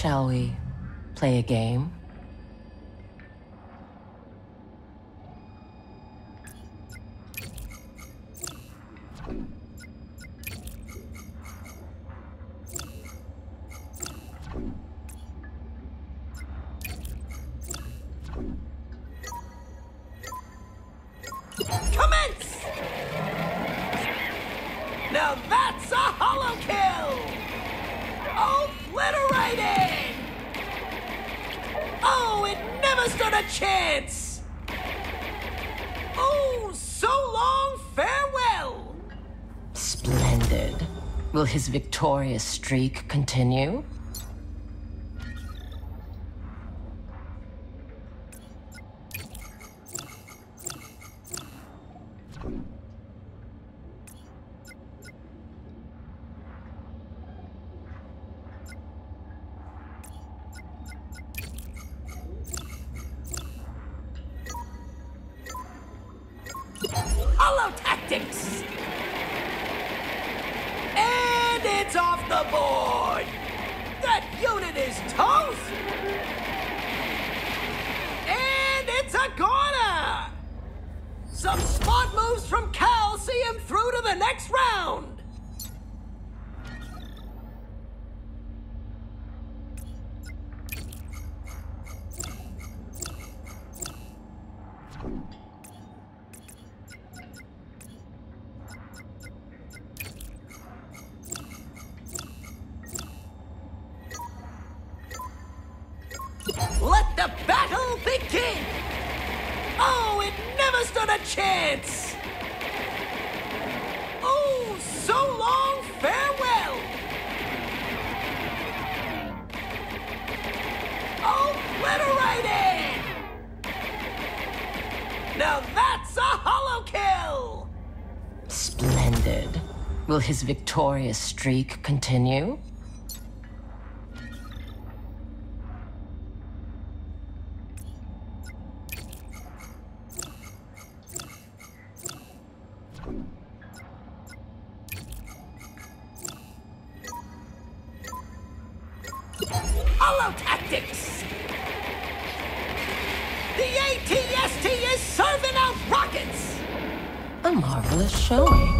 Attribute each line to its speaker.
Speaker 1: Shall we play a game?
Speaker 2: Commence! Now that's a hollow kill! Obliterated! Oh, it never stood a chance! Oh, so long farewell!
Speaker 1: Splendid. Will his victorious streak continue?
Speaker 2: Holotactics! And it's off the board! That unit is toast! And it's a corner! Some smart moves from Cal see him through to the next round! Let the battle begin! Oh, it never stood a chance! Oh, so long farewell! Obliterated! Now that's a hollow kill!
Speaker 1: Splendid. Will his victorious streak continue?
Speaker 2: Holotactics! The ATST is serving out rockets!
Speaker 1: A marvelous showing.